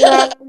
Yeah.